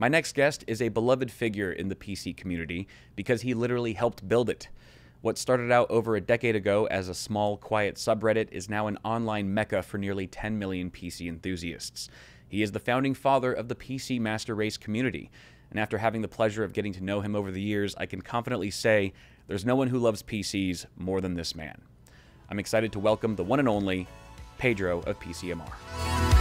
My next guest is a beloved figure in the PC community because he literally helped build it. What started out over a decade ago as a small, quiet subreddit is now an online mecca for nearly 10 million PC enthusiasts. He is the founding father of the PC Master Race community, and after having the pleasure of getting to know him over the years, I can confidently say there's no one who loves PCs more than this man. I'm excited to welcome the one and only Pedro of PCMR.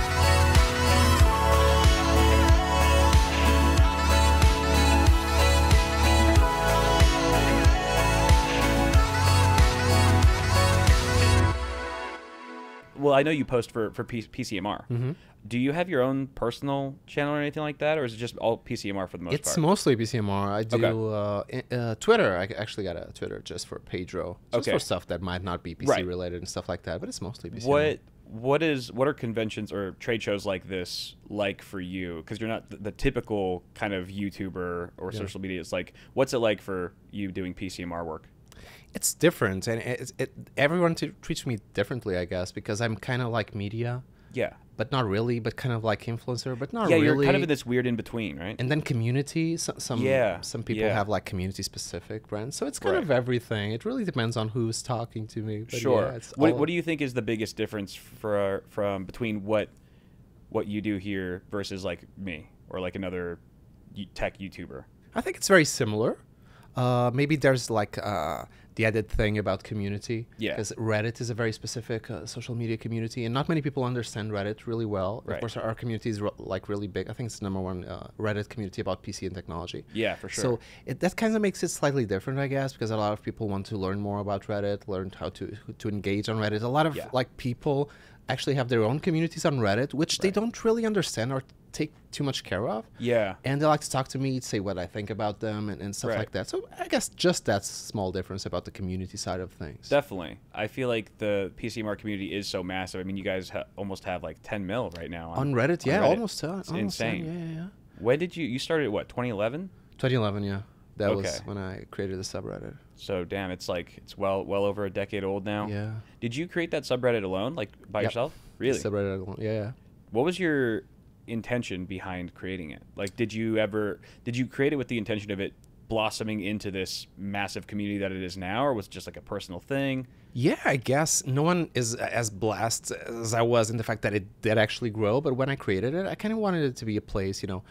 Well, I know you post for for P- PCMR. Mm-hmm. Do you have your own personal channel or anything like that, or is it just all PCMR for the most It's part? mostly PCMR. I do Okay. uh, uh, Twitter. I actually got a Twitter just for Pedro, just Okay. for stuff that might not be PC Right. related and stuff like that. But it's mostly PCMR. what what is what are conventions or trade shows like this like for you? Because you're not the, the typical kind of YouTuber or Yeah. social media. It's like, what's it like for you doing PCMR work? It's different, and it, it everyone t- treats me differently, I guess, because I'm kind of like media, Yeah, but not really, but kind of like influencer, but not yeah, really. you're kind of in this weird in between, right? and then community. Some some, Yeah, some people yeah. have like community specific brands, so it's kind Right. of everything. It really depends on who's talking to me. But sure. Yeah, it's what, what do you think is the biggest difference for from between what what you do here versus like me or like another tech YouTuber? I think it's very similar. Uh, maybe there's like uh, the added thing about community. Yeah. Because Reddit is a very specific uh, social media community, and not many people understand Reddit really well. Right. Of course, our community is like really big. I think it's the number one uh, Reddit community about PC and technology. Yeah, for sure. So it, that kind of makes it slightly different, I guess, because a lot of people want to learn more about Reddit, learn how to to engage on Reddit. A lot of Yeah. like people actually have their own communities on Reddit, which they don't really understand or take too much care of yeah, and they like to talk to me, say what I think about them, and, and stuff Right. like that. So I guess just that small difference about the community side of things. definitely. I feel like the PCMR community is so massive. I mean, you guys ha- almost have like 10 mil right now on Reddit, yeah, Reddit. almost, uh, It's almost ten, insane. Yeah, yeah, yeah. When did you you started what 2011? 2011, yeah. That was when I created the subreddit. So damn, it's like it's well well over a decade old now. Yeah. Did you create that subreddit alone, like by Yep. yourself? Really? The Subreddit, alone. yeah, yeah. What was your intention behind creating it? Like, did you ever did you create it with the intention of it blossoming into this massive community that it is now, or was it just like a personal thing? Yeah, I guess no one is as blessed as I was in the fact that it did actually grow. But when I created it, I kind of wanted it to be a place, you know.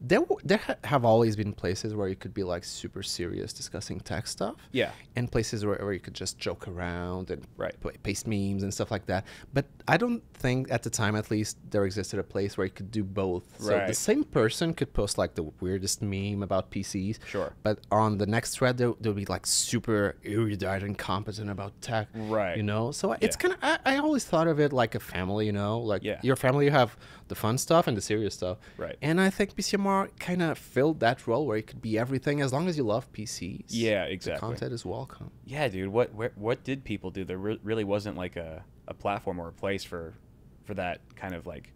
There, w- there ha- have always been places where you could be like super serious discussing tech stuff. Yeah. And places where, where you could just joke around and Right. pa- paste memes and stuff like that. But I don't think at the time, at least, there existed a place where you could do both. Right. So the same person could post like the weirdest meme about PCs. Sure. But on the next thread, there, there'll be like super erudite and competent about tech. Right. You know, so it's kind of I, I always thought of it like a family. You know, like Yeah. your family, you have the fun stuff and the serious stuff. Right. And I think PCMR kind of filled that role where it could be everything as long as you love PCs. Yeah, The exactly. content is welcome. Yeah, dude. What where, what did people do? There re- really wasn't like a, a platform or a place for for that kind of like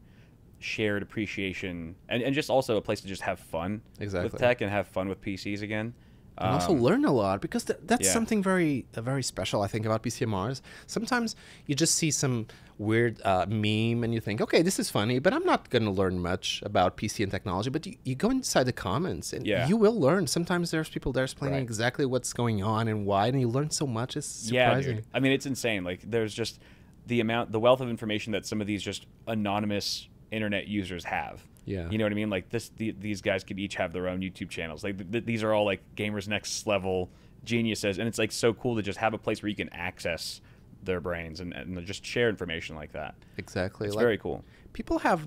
shared appreciation and, and just also a place to just have fun Exactly. with tech and have fun with PCs again. And also Um, learn a lot because th- that's yeah. something very uh, very special I think about PCMRs. Sometimes you just see some weird uh, meme and you think, okay, this is funny, but I'm not going to learn much about PC and technology. But you, you go inside the comments and Yeah. you will learn. Sometimes there's people there explaining Right. exactly what's going on and why, and you learn so much. It's Yeah, surprising. dude. I mean, it's insane. Like, there's just the amount, the wealth of information that some of these just anonymous internet users have. Yeah. You know what I mean? Like this, the, these guys could each have their own YouTube channels. Like th- th- these are all like gamers next level geniuses, and it's like so cool to just have a place where you can access their brains and, and just share information like that. Exactly. It's Like, very cool. people have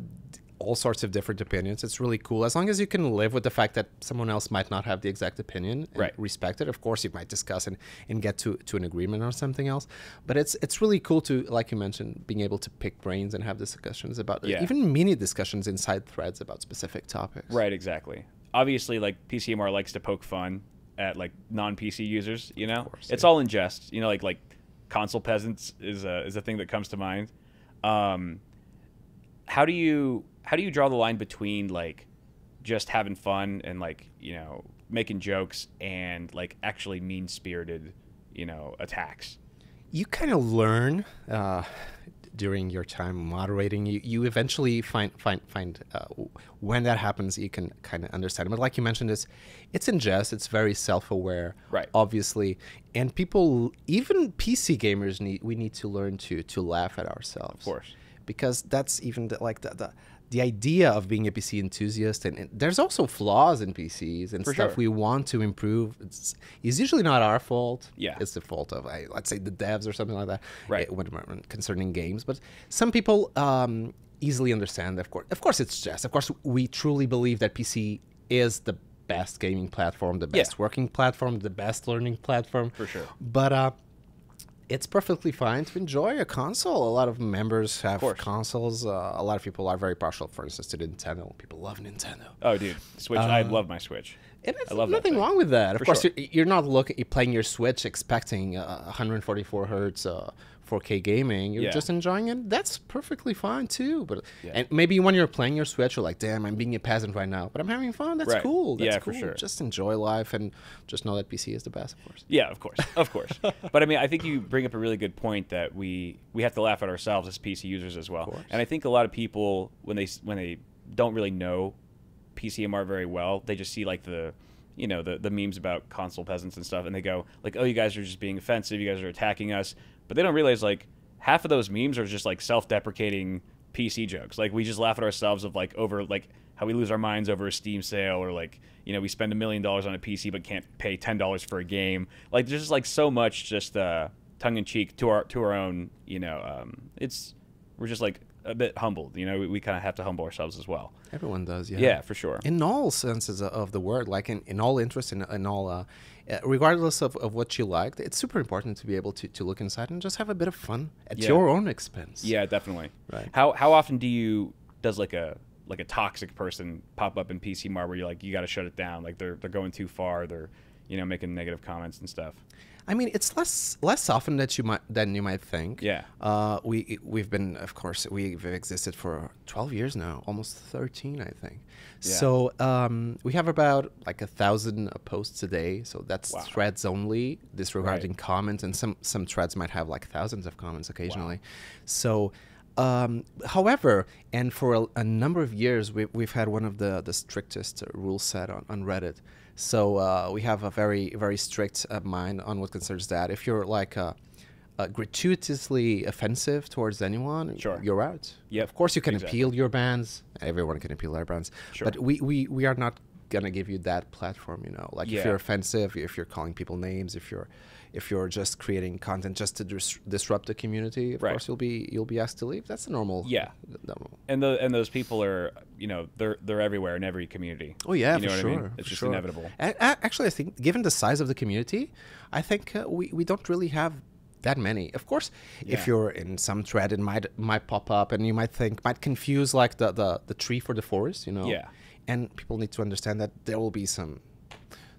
all sorts of different opinions. It's really cool as long as you can live with the fact that someone else might not have the exact opinion. And Right. Respect it. Of course, you might discuss and, and get to, to an agreement or something else. But it's it's really cool to, like you mentioned, being able to pick brains and have discussions about Yeah. even mini discussions inside threads about specific topics. Right, exactly. Obviously, like PCMR likes to poke fun at like non-PC users. You know, course, it's yeah. all in jest. You know, like like console peasants is a is a thing that comes to mind. Um, how do you how do you draw the line between like just having fun and like you know making jokes and like actually mean spirited you know attacks? you kind of learn uh, during your time moderating, you, you eventually find find find uh, when that happens, you can kind of understand. But like you mentioned, it's it's in jest. It's very self aware, Right. Obviously, and people, even PC gamers, need we need to learn to to laugh at ourselves, of course. because that's even the, like the, the the idea of being a PC enthusiast, and, and there's also flaws in PCs and For stuff sure. we want to improve. It's, it's usually not our fault. Yeah. it's the fault of I, let's say the devs or something like that. Right. when, when concerning games, but some people um, easily understand. Of course, of course, it's just. Of course, we truly believe that PC is the best gaming platform, the Yeah. best working platform, the best learning platform. For sure. But uh, it's perfectly fine to enjoy a console. A lot of members have course. consoles. Uh, a lot of people are very partial, for instance, to Nintendo. People love Nintendo. Oh, dude, Switch. I love my Switch. And it's I love nothing wrong with that. Of course, sure. you're, you're not looking, you're playing your Switch expecting uh, 144 hertz, uh, 4K gaming. You're Yeah. just enjoying it. That's perfectly fine too. But Yeah. and maybe when you're playing your Switch, you're like, "Damn, I'm being a peasant right now," but I'm having fun. That's Right. cool. That's Yeah, for cool. sure. Just enjoy life and just know that PC is the best, of course. Yeah, of course, of course. but I mean, I think you bring up a really good point that we we have to laugh at ourselves as PC users as well. And I think a lot of people when they when they don't really know PCMR very well, they just see like the you know the the memes about console peasants and stuff, and they go like, "Oh, you guys are just being offensive. You guys are attacking us." But they don't realize like half of those memes are just like self-deprecating PC jokes. Like we just laugh at ourselves of like over like how we lose our minds over a Steam sale or like you know we spend a million dollars on a PC but can't pay ten dollars for a game. Like there's just like so much just uh, tongue in cheek to our to our own. You know, um, it's we're just like a bit humbled. You know, we, we kind of have to humble ourselves as well. Everyone does, yeah. Yeah, for sure. in all senses of the word like in, in all interests in, in all uh, uh, regardless of, of what you liked it's super important to be able to, to look inside and just have a bit of fun at Yeah. your own expense Yeah, definitely. Right. How how often do you does like a like a toxic person pop up in PCMR where you're like you got to shut it down like they're they're going too far they're you know making negative comments and stuff. i mean it's less less often that you might than you might think Yeah. uh, we we've been of course we've existed for 12 years now almost 13 i think Yeah. so um, we have about like a thousand posts a day so that's Wow. threads only disregarding comments and some some threads might have like thousands of comments occasionally so um, however and for a, a number of years we, we've had one of the the strictest rule set on, on reddit so uh, we have a very very strict uh, mind on what concerns that if you're like uh, uh, gratuitously offensive towards anyone, Sure. you're out. Yep, Of course, you can exactly. appeal your bans. Everyone can appeal their bans. Sure. But we, we, we are not gonna give you that platform. You know, like if you're offensive, if you're calling people names, if you're if you're just creating content just to dis- disrupt the community, of Right. course you'll be you'll be asked to leave. That's the normal. Yeah. normal. And the and those people are you know they're they're everywhere in every community. Oh yeah, you know for what sure. I mean? It's for just sure. inevitable. A- a- actually, I think given the size of the community, I think uh, we we don't really have that many. Of course, Yeah. if you're in some thread, it might might pop up, and you might think might confuse like the the, the tree for the forest. You know. Yeah. And people need to understand that there will be some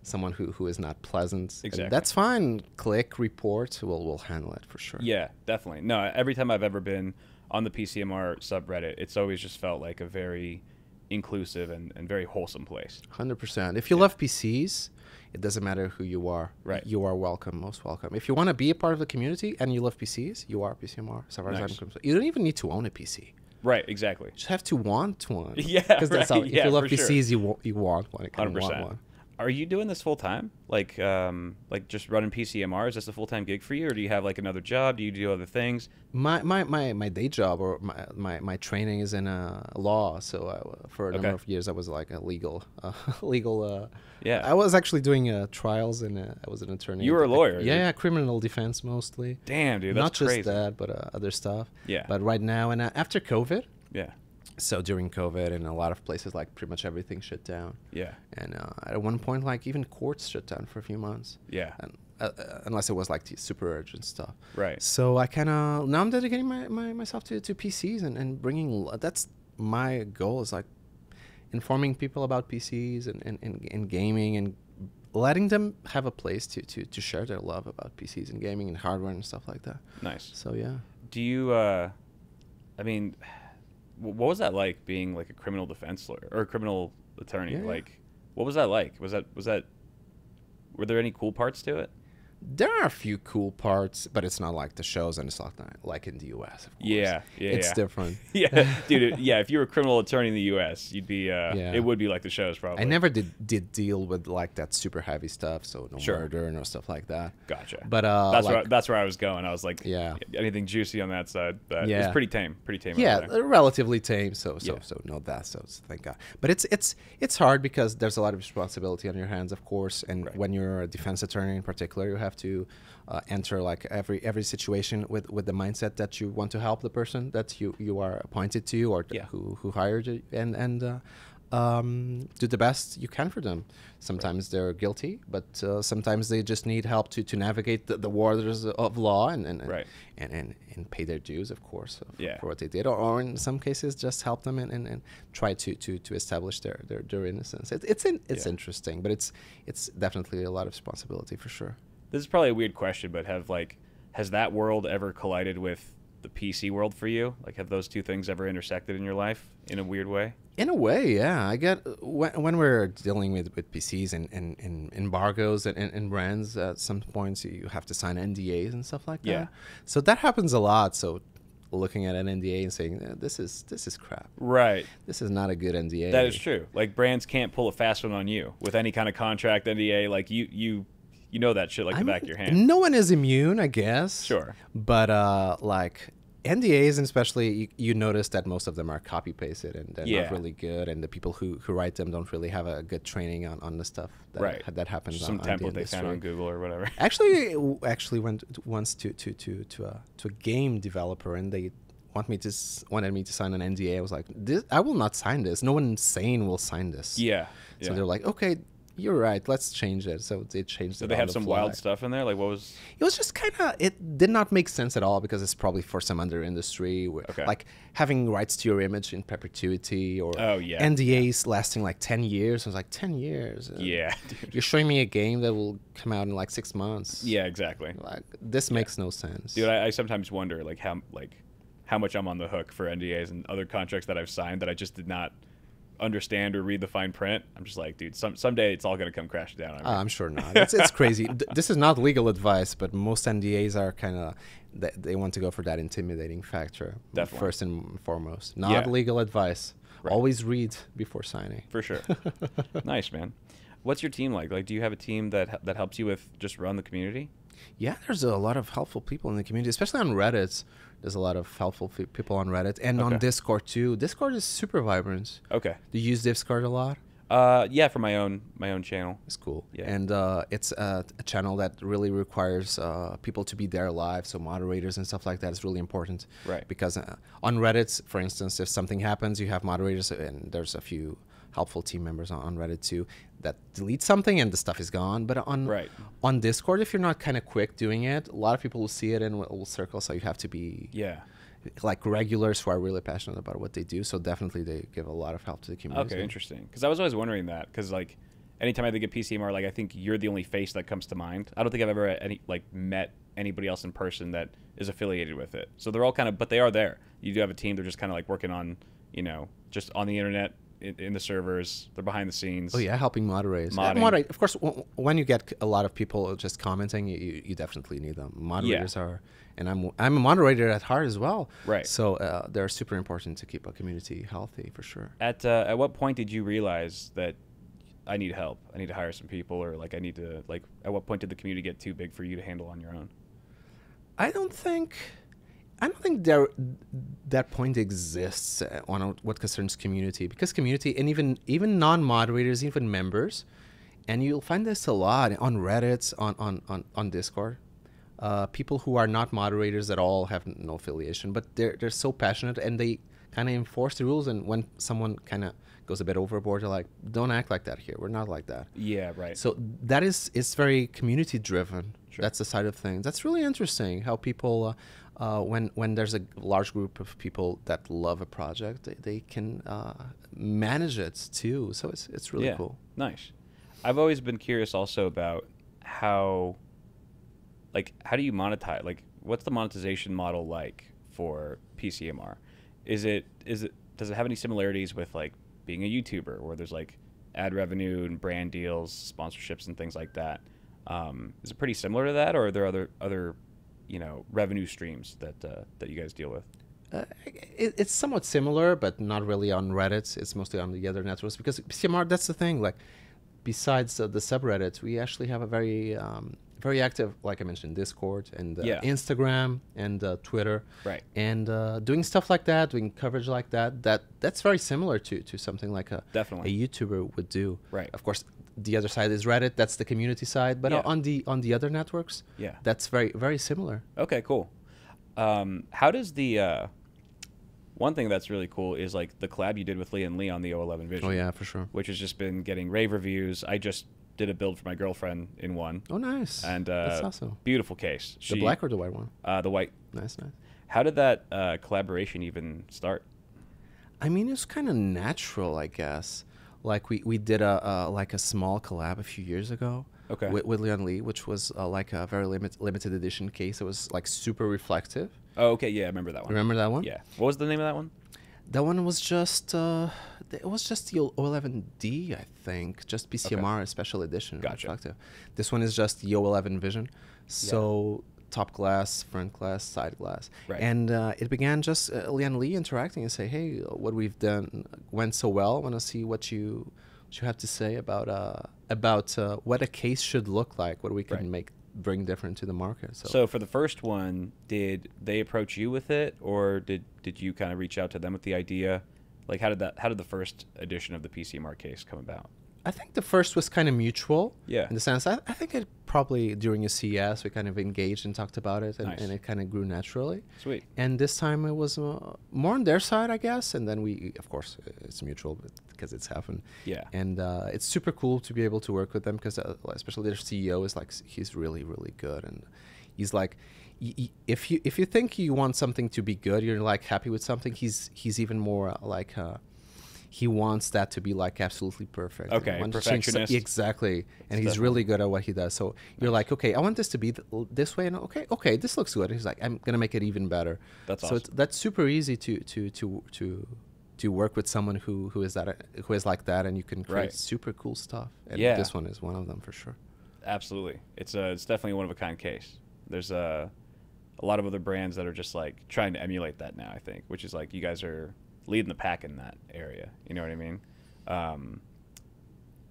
someone who, who is not pleasant. and Exactly. that's fine. Click report. We'll we'll handle it for sure. Yeah, definitely. No, every time I've ever been on the PCMR subreddit, it's always just felt like a very inclusive and, and very wholesome place. Hundred percent. If you love PCs, it doesn't matter who you are. Right. You are welcome, most welcome. If you want to be a part of the community and you love PCs, you are PCMR. As far as I'm Nice. concerned. You don't even need to own a PC. Right, exactly. You just have to want one. Yeah, Because that's right. all. If Yeah, you love for sure. PCs, you want you want one. You kind Hundred of want percent. one. Are you doing this full time? Like, um, like just running PCMR? Is this a full time gig for you, or do you have like another job? Do you do other things? My, my, my, my day job or my, my, my training is in uh, law. So I, for a number Okay. of years, I was like a legal, uh, legal. Uh, Yeah. I was actually doing uh, trials and uh, I was an attorney. You were a lawyer, Yeah, yeah, criminal defense mostly. Damn, dude, that's Not just crazy. that, but uh, other stuff. Yeah. But right now and uh, after COVID, Yeah, so during COVID, in a lot of places, like pretty much everything shut down. yeah, And uh, at one point, like even courts shut down for a few months. yeah. And, uh, uh, unless it was like the super urgent stuff. Right. So I kind of now I'm dedicating my, my myself to, to PCs and, and bringing that's my goal is like informing people about PCs and, and, and, and gaming and letting them have a place to, to, to share their love about PCs and gaming and hardware and stuff like that. Nice. So yeah. Do you? uh I mean, what was that like being like a criminal defense lawyer or a criminal attorney? Yeah. Like, what was that like? Was that was that? Were there any cool parts to it? There are a few cool parts, but it's not like the shows and it's not like- in the U.S. Of course. Yeah, yeah, it's yeah. different. yeah, dude. it- Yeah, if you were a criminal attorney in the U.S., you'd be. Uh, Yeah. It would be like the shows, probably. I never did did deal with like that super heavy stuff, so no Sure. murder, no stuff like that. Gotcha. But uh, that's like, where that's where I was going. I was like, Yeah. anything juicy on that side. But Yeah. it's pretty tame. Pretty tame. yeah, there. relatively tame. So so Yeah. so no that. So so thank God. But it's it's it's hard because there's a lot of responsibility on your hands, of course. And Right. when you're a defense attorney in particular, you have to uh, enter like every every situation with with the mindset that you want to help the person that you you are appointed to or Yeah. who who hired you, and and. Uh, um, do the best you can for them. Sometimes they're guilty, but uh, sometimes they just need help to, to navigate the, the waters of law and and, and, Right. and, and, and pay their dues, of course, for, Yeah. for what they did, or, or in some cases just help them and, and, and try to, to, to establish their, their, their innocence. It, it's in, it's Yeah. interesting, but it's it's definitely a lot of responsibility for sure. This is probably a weird question, but have like, has that world ever collided with the PC world for you? Like, have those two things ever intersected in your life in a weird way? In a way, yeah. I get when, when we're dealing with, with PCs and, and, and embargoes and, and, and brands, at some points you have to sign NDAs and stuff like that. Yeah. So that happens a lot. So looking at an NDA and saying "Eh, this is this is crap. Right. This is not a good NDA. That is true. Like brands can't pull a fast one on you with any kind of contract NDA. Like you, you, you know that shit like I the back of your hand. No one is immune, I guess. Sure. But uh, like NDAs, and especially you, you notice that most of them are copy pasted and they're Yeah. not really good, and the people who, who write them don't really have a good training on, on the stuff that Right. that happens. Some on, on the they found on Google or whatever. Actually, actually went once to to to to a to a game developer, and they want me to s- wanted me to sign an NDA. I was like, this, I will not sign this. No one sane will sign this. Yeah. So yeah. they're like, okay, you're right. Let's change it. So they changed So it. they have the some fly. wild stuff in there. Like what was? It was just kind of it did not make sense at all because it's probably for some other industry where Okay. like having rights to your image in perpetuity or Oh, yeah. NDAs lasting like 10 years. I was like 10 years. Uh, Yeah, dude. You're showing me a game that will come out in like 6 months. Yeah, exactly. Like this makes no sense. Dude, I, I sometimes wonder like how like how much I'm on the hook for NDAs and other contracts that I've signed that I just did not understand or read the fine print. I'm just like, dude, some someday it's all gonna come crashing down on me. Uh, I'm sure not. It's, it's crazy. Th- this is not legal advice, but most NDAs are kind of they, they want to go for that intimidating factor Definitely. first and foremost. Not Yeah. legal advice. Right. Always read before signing. for sure. nice, man. What's your team like? Like, do you have a team that that helps you with just run the community? Yeah, there's a lot of helpful people in the community, especially on Reddit. There's a lot of helpful f- people on Reddit and on Discord too. Discord is super vibrant. Okay. Do you use Discord a lot? Uh, yeah, for my own my own channel. It's cool. Yeah. And uh, it's a, a channel that really requires uh, people to be there live. So moderators and stuff like that is really important. Right. Because uh, on Reddit, for instance, if something happens, you have moderators, and there's a few helpful team members on, on Reddit too that delete something and the stuff is gone. But on Right. on Discord, if you're not kind of quick doing it, a lot of people will see it and will, will circle. So you have to be Yeah. like regulars who are really passionate about what they do. So definitely they give a lot of help to the community. Okay, interesting. Because I was always wondering that. Because like, anytime I think of PCMR, like I think you're the only face that comes to mind. I don't think I've ever any like met anybody else in person that is affiliated with it. So they're all kind of, but they are there. You do have a team. They're just kind of like working on, you know, just on the internet in, in the servers. They're behind the scenes. Oh yeah, helping moderate. Modding. moderate. Of course, w- when you get a lot of people just commenting, you, you definitely need them. Moderators are, and I'm I'm a moderator at heart as well. Right. So uh, they're super important to keep a community healthy for sure. At uh, at what point did you realize that I need help? I need to hire some people, or like I need to like. At what point did the community get too big for you to handle on your own? I don't think. I don't think there that point exists uh, on what concerns community because community and even even non-moderators, even members, and you'll find this a lot on Reddit, on on on, on Discord. Uh, people who are not moderators at all have no affiliation, but they're they're so passionate and they kind of enforce the rules. And when someone kind of goes a bit overboard, they're like, "Don't act like that here. We're not like that." Yeah, right. So that is it's very community driven. Sure. That's the side of things. That's really interesting how people, uh, uh, when when there's a large group of people that love a project, they, they can uh, manage it too. So it's it's really yeah, cool. Nice. I've always been curious also about how, like, how do you monetize? Like, what's the monetization model like for PCMR? Is it is it does it have any similarities with like being a YouTuber, where there's like ad revenue and brand deals, sponsorships, and things like that? Um, is it pretty similar to that, or are there other other you know revenue streams that uh, that you guys deal with? Uh, it, it's somewhat similar, but not really on Reddit. It's mostly on the other networks because PCMR. That's the thing. Like, besides uh, the subreddits, we actually have a very um, very active, like I mentioned, Discord and uh, Yeah. Instagram and uh, Twitter. Right. And uh, doing stuff like that, doing coverage like that, that that's very similar to to something like a Definitely. a YouTuber would do. Right. Of course, the other side is Reddit. That's the community side. But Yeah. on the on the other networks, Yeah. that's very very similar. Okay, cool. Um, how does the uh, one thing that's really cool is like the collab you did with Lian Li on the O11 Vision. Oh yeah, for sure. which has just been getting rave reviews. I just did a build for my girlfriend in one, Oh nice. and uh, that's awesome. beautiful case. The black or the white one? uh, the white. Nice, nice. How did that uh, collaboration even start? I mean, it's kind of natural, I guess. Like we, we did a uh, like a small collab a few years ago. Okay. With, with Lian Li, which was uh, like a very limit, limited edition case. It was like super reflective. Oh, okay, yeah, I remember that one. Remember that one? Yeah. What was the name of that one? That one was just uh, it was just the 11D, I think, just PCMR special edition Gotcha. reflective. This one is just the 11 Vision, so top glass, front glass, side glass, Right. and uh, it began just uh, Lian Li interacting and say, "Hey, what we've done went so well. I want to see what you what you have to say about uh, about uh, what a case should look like, what we can Right. make bring different to the market." So, So for the first one, did they approach you with it, or did did you kind of reach out to them with the idea? Like, how did that? How did the first edition of the PCMR case come about? I think the first was kind of mutual. Yeah. In the sense, I, I think it probably during a CES we kind of engaged and talked about it, and, Nice. and it kind of grew naturally. Sweet. And this time it was uh, more on their side, I guess. And then we, of course, it's mutual but- because it's happened. Yeah. And uh, it's super cool to be able to work with them because, uh, especially their CEO is like he's really really good, and he's like, if you if you think you want something to be good, you're like happy with something. He's he's even more uh, like. Uh, he wants that to be like absolutely perfect. Okay, so- perfectionist. exactly, and he's definitely- really good at what he does. So you're like, okay, I want this to be th- this way, and okay, okay, this looks good. He's like, I'm gonna make it even better. That's so awesome. that's super easy to to to to to work with someone who who is that who is like that, and you can create Right. super cool stuff. And Yeah. this one is one of them for sure. Absolutely, it's a it's definitely one of a kind case. There's a a lot of other brands that are just like trying to emulate that now. I think, which is like you guys are leading the pack in that area. You know what I mean? Um,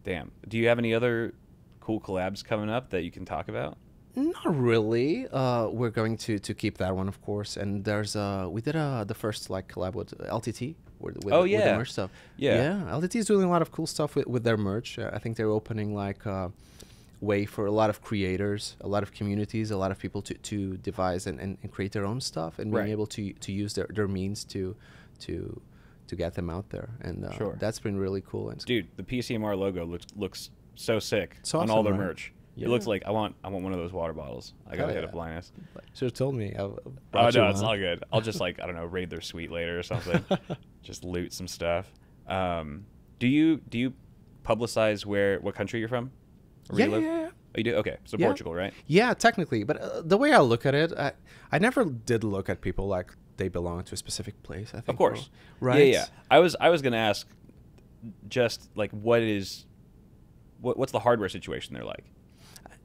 damn. Do you have any other cool collabs coming up that you can talk about? Not really. Uh, we're going to to keep that one, of course. And there's uh, we did uh the first like collab with LTT. With, with, Oh, with the yeah. merch stuff. Yeah. yeah. LTT is doing a lot of cool stuff with, with their merch. I think they're opening like uh, way for a lot of creators, a lot of communities, a lot of people to, to devise and, and, and create their own stuff and being able to to use their, their means to to to get them out there. And uh, Sure. that's been really cool. And Dude, the PCMR logo looks looks so sick It's on all their right? merch. Yeah. It looks like I want I want one of those water bottles. I gotta Hell hit up yeah. Linus. should have told me. I Oh brought you no, it's one. all good. I'll just like I don't know raid their suite later or something. just loot some stuff. Um, do you do you publicize where what country you're from? Where Yeah, you live? yeah, yeah. Oh, you do? Okay, so Yeah. Portugal, right? Yeah, technically, but uh, the way I look at it, I, I never did look at people like they belong to a specific place. I think, Of course. or- right? Yeah, yeah. I was I was gonna ask, just like what is, what what's the hardware situation they're like?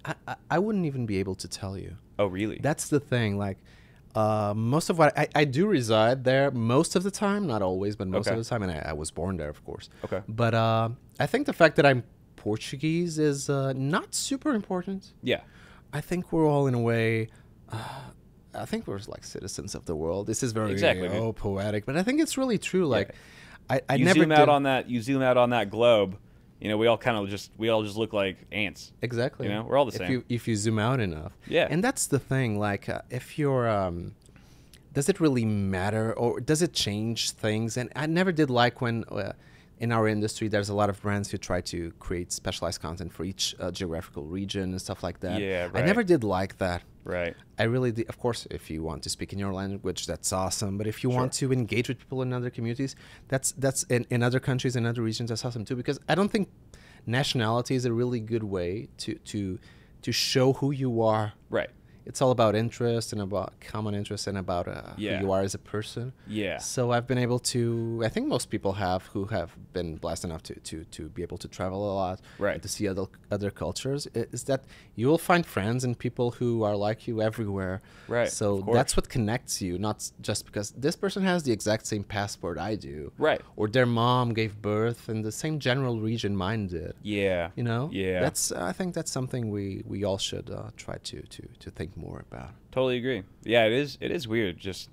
I, I, I wouldn't even be able to tell you. Oh, really? That's the thing. Like, uh, most of what I, I do reside there most of the time, not always, but most Okay. of the time, and I, I was born there, of course. Okay. But uh, I think the fact that I'm Portuguese is uh, not super important. yeah. I think we're all in a way. Uh, I think we're like citizens of the world. This is very Exactly, oh poetic, but I think it's really true. Like, I, I you never zoom out did- on that. You zoom out on that globe. You know, we all kind of just we all just look like ants. Exactly. You know, we're all the if same. You, if you zoom out enough. Yeah. And that's the thing. Like, uh, if you're, um, does it really matter, or does it change things? And I never did like when. Uh, in our industry, there's a lot of brands who try to create specialized content for each uh, geographical region and stuff like that. Yeah, right. I never did like that. Right. I really, did, of course, if you want to speak in your language, that's awesome. But if you want to engage with people in other communities, that's that's in, in other countries and other regions, that's awesome too. Because I don't think nationality is a really good way to to to show who you are. Right. It's all about interest and about common interest and about uh, Yeah. who you are as a person. Yeah. So I've been able to. I think most people have who have been blessed enough to to, to be able to travel a lot, Right. and to see other other cultures. Is that you will find friends and people who are like you everywhere. Right, So that's what connects you, not just because this person has the exact same passport I do, Right. Or their mom gave birth in the same general region mine did. Yeah. You know, Yeah. That's I think that's something we we all should uh, try to to to think more about. Totally agree. Yeah, it is. It is weird just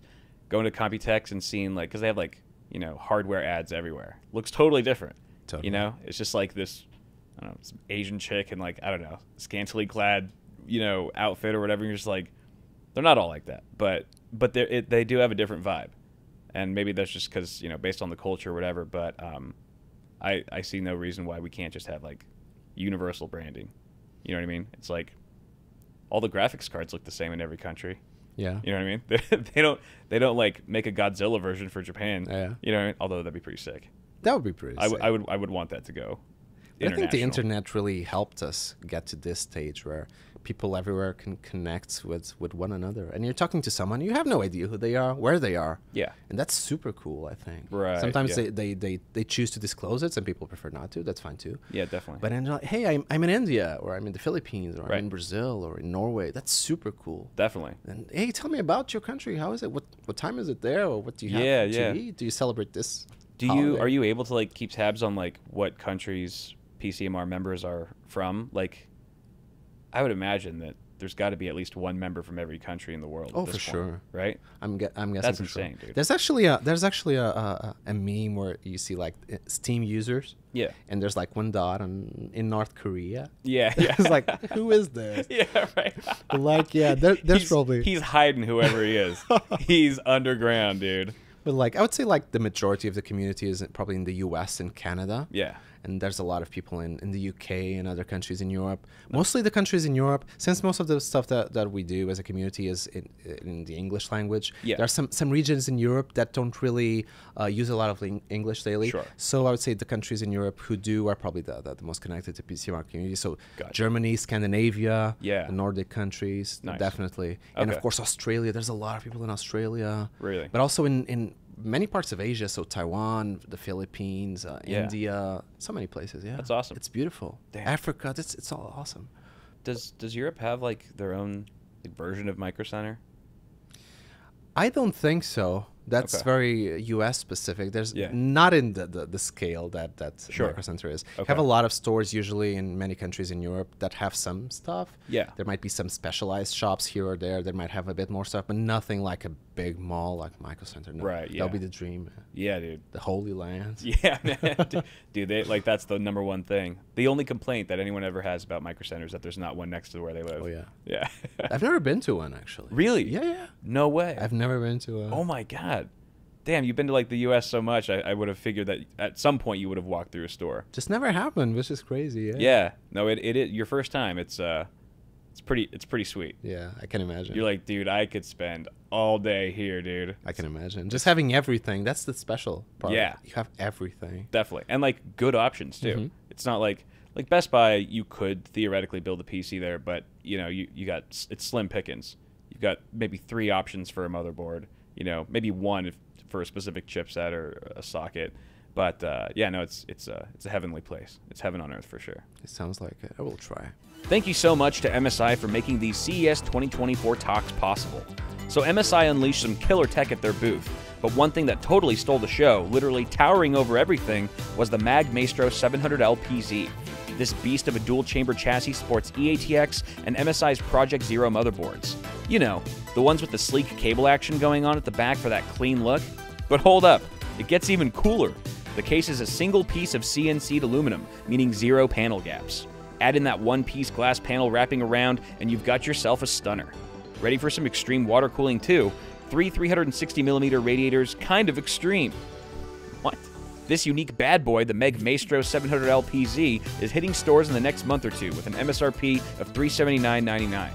going to Computex and seeing like because they have like you know hardware ads everywhere. Looks totally different. Totally. You know, it's just like this. I don't know, some Asian chick and like I don't know, scantily clad, you know, outfit or whatever. And you're just like, they're not all like that, but but they it, they do have a different vibe, and maybe that's just because you know based on the culture or whatever. But um, I I see no reason why we can't just have like universal branding. You know what I mean? It's like all the graphics cards look the same in every country. Yeah. You know what I mean? They, they don't they don't like make a Godzilla version for Japan. Yeah. You know, what I mean? although that'd be pretty sick. That would be pretty. I, w- sick. I would I would want that to go. I think the internet really helped us get to this stage where people everywhere can connect with with one another. And you're talking to someone you have no idea who they are, where they are. Yeah. And that's super cool, I think. Right, Sometimes yeah. they, they, they, they choose to disclose it. Some people prefer not to. That's fine too. Yeah, definitely. But then like, hey, I'm, I'm in India, or I'm in the Philippines, or Right. I'm in Brazil, or in Norway. That's super cool. definitely. And hey, tell me about your country. How is it? What what time is it there? Or what do you have Yeah, to yeah. eat? Do you celebrate this? Do you are you able to like keep tabs on like what countries PCMR members are from? Like, I would imagine that there's got to be at least one member from every country in the world. Oh, for point, sure. right? I'm, gue- I'm guessing That's for sure. insane, dude. There's actually a there's actually a, a, a meme where you see like Steam users, Yeah. and there's like one dot on in North Korea. Yeah. Yeah. it's like who is this? yeah. Right. But like yeah, there, there's he's, probably he's hiding whoever he is. he's underground, dude. but like I would say like the majority of the community is probably in the U.S. and Canada. Yeah. And there's a lot of people in, in the UK and other countries in Europe. Mostly the countries in Europe, since most of the stuff that, that we do as a community is in, in the English language. Yeah. There are some, some regions in Europe that don't really uh, use a lot of ling- English daily. Sure. So I would say the countries in Europe who do are probably the, the, the most connected to PCMR community. So Gotcha. Germany, Scandinavia, Yeah. the Nordic countries, Nice. definitely. And of course Australia. There's a lot of people in Australia. Really? But also in, in many parts of Asia, so Taiwan, the Philippines, uh, Yeah. India, so many places. Yeah, That's awesome. It's beautiful. Damn. Africa, that's it's all awesome. Does Does Europe have like their own like, version of Micro Center? I don't think so. That's Okay. very U.S. specific. There's Yeah. not in the, the, the scale that that Sure. Micro Center is. Okay. Have a lot of stores usually in many countries in Europe that have some stuff. Yeah. There might be some specialized shops here or there that might have a bit more stuff, but nothing like a big mall like Micro Center. No. Right, yeah. That'll be the dream. Yeah, dude. The Holy Land. Yeah, man. dude, they like that's the number one thing. The only complaint that anyone ever has about Micro Center is that there's not one next to where they live. Oh yeah. Yeah. I've never been to one actually. really? Yeah, yeah. No way. I've never been to a. oh my god. Damn, you've been to like the U.S. so much. I, I would have figured that at some point you would have walked through a store. Just never happened, which is crazy. Yeah. Yeah. No, it it your first time. It's uh, it's pretty it's pretty sweet. Yeah, I can imagine. You're like, dude, I could spend all day here, dude. I can imagine. Just having everything. That's the special part. Yeah. You have everything. Definitely, and like good options too. Mhm. It's not like like Best Buy. You could theoretically build a PC there, but you know you you got it's slim pickings. You've got maybe three options for a motherboard. You know, maybe one if, for a specific chipset or a socket. But uh, yeah, no, it's it's a it's a heavenly place. It's heaven on earth for sure. It sounds like it. I will try. Thank you so much to MSI for making these CES 2024 talks possible. So, MSI unleashed some killer tech at their booth, but one thing that totally stole the show, literally towering over everything, was the Mag Maestro 700L PZ. This beast of a dual chamber chassis sports EATX and MSI's Project Zero motherboards. You know, the ones with the sleek cable action going on at the back for that clean look. But hold up, it gets even cooler. The case is a single piece of CNC'd aluminum, meaning zero panel gaps. Add in that one piece glass panel wrapping around, and you've got yourself a stunner. Ready for some extreme water cooling too? Three 360mm radiators, kind of extreme. What? This unique bad boy, the Meg Maestro 700L PZ, is hitting stores in the next month or two with an MSRP of $379.99.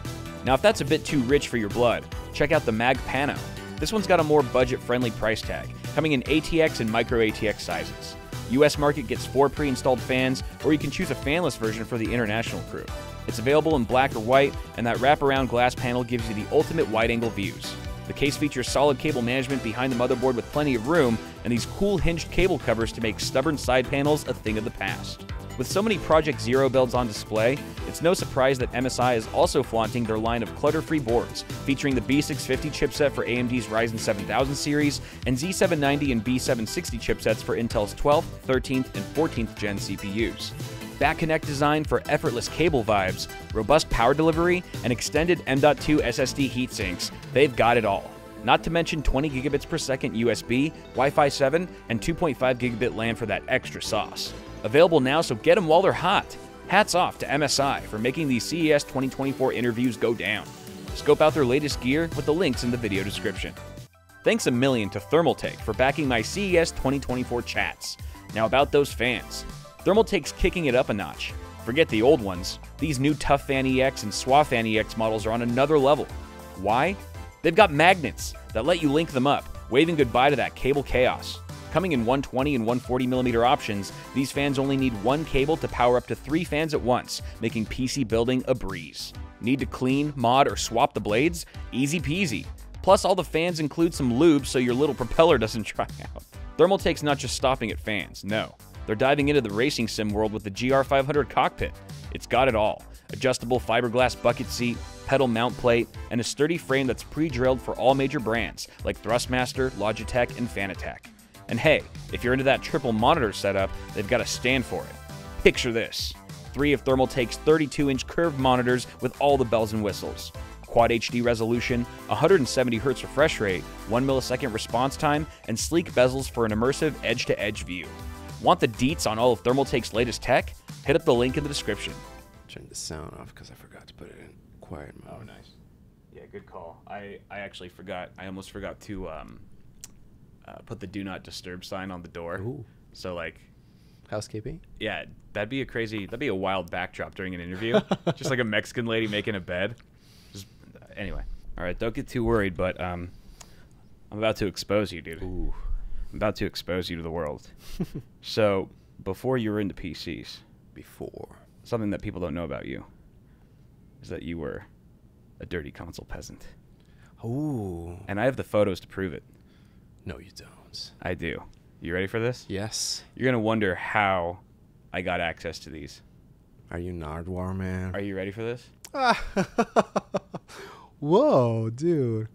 Now, if that's a bit too rich for your blood, check out the Mag Pano. This one's got a more budget friendly price tag, coming in ATX and micro ATX sizes. US market gets four pre installed fans, or you can choose a fanless version for the international crew. It's available in black or white, and that wraparound glass panel gives you the ultimate wide angle views. The case features solid cable management behind the motherboard with plenty of room, and these cool hinged cable covers to make stubborn side panels a thing of the past. With so many Project Zero builds on display, it's no surprise that MSI is also flaunting their line of clutter-free boards, featuring the B650 chipset for AMD's Ryzen 7000 series and Z790 and B760 chipsets for Intel's 12th, 13th, and 14th gen CPUs. Back Connect design for effortless cable vibes, robust power delivery, and extended M.2 SSD heatsinks, they've got it all. Not to mention 20 gigabits per second USB, Wi Fi 7, and 2.5 gigabit LAN for that extra sauce. Available now, so get them while they're hot. Hats off to MSI for making these CES 2024 interviews go down. Scope out their latest gear with the links in the video description. Thanks a million to Thermaltake for backing my CES 2024 chats. Now, about those fans. Thermaltake's kicking it up a notch. Forget the old ones. These new Tough Fan EX and SWAFAN EX models are on another level. Why? They've got magnets that let you link them up, waving goodbye to that cable chaos. Coming in 120 and 140 millimeter options, these fans only need one cable to power up to three fans at once, making PC building a breeze. Need to clean, mod, or swap the blades? Easy peasy. Plus, all the fans include some lube so your little propeller doesn't dry out. Thermaltake's not just stopping at fans, no. They're diving into the racing sim world with the GR500 cockpit. It's got it all adjustable fiberglass bucket seat, pedal mount plate, and a sturdy frame that's pre drilled for all major brands like Thrustmaster, Logitech, and Fanatec. And hey, if you're into that triple monitor setup, they've got a stand for it. Picture this three of Thermaltake's 32 inch curved monitors with all the bells and whistles. Quad HD resolution, 170 Hz refresh rate, 1 millisecond response time, and sleek bezels for an immersive edge to edge view. Want the deets on all of Thermaltake's latest tech? Hit up the link in the description. Turn the sound off because I forgot to put it in quiet mode. Oh, nice. Yeah, good call. I, I actually forgot. I almost forgot to um, uh, put the do not disturb sign on the door. Ooh. So like, Housekeeping? yeah, that'd be a crazy. That'd be a wild backdrop during an interview. Just like a Mexican lady making a bed. Just anyway. All right, don't get too worried, but um, I'm about to expose you, dude. Ooh. I'm about to expose you to the world. so before you were into PCs, Before. something that people don't know about you is that you were a dirty console peasant. Ooh. And I have the photos to prove it. No, you don't. I do. You ready for this? Yes. You're going to wonder how I got access to these. Are you Nardwuar, man? Are you ready for this? Whoa, dude.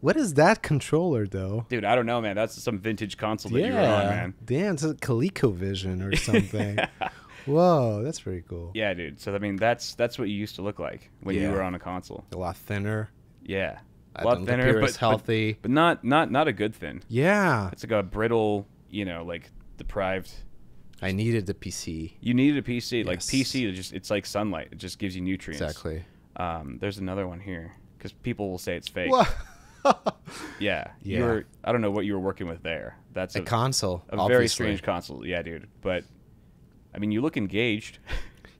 What is that controller, though? Dude, I don't know, man. That's some vintage console that you were on, man. Damn, it's a ColecoVision or something. Whoa, that's pretty cool. Yeah, dude. So I mean, that's that's what you used to look like when you were on a console. A lot thinner. Yeah, a lot thinner, but, healthy. but but not not not a good thin. Yeah. It's like a brittle, you know, like deprived. I needed the PC. You needed a PC. Like PC, it just it's like sunlight. It just gives you nutrients. Exactly. Um, there's another one here because people will say it's fake. What? Yeah, Yeah. You were, I don't know what you were working with there. That's a a, console. a very strange console. Yeah, dude. But I mean, you look engaged.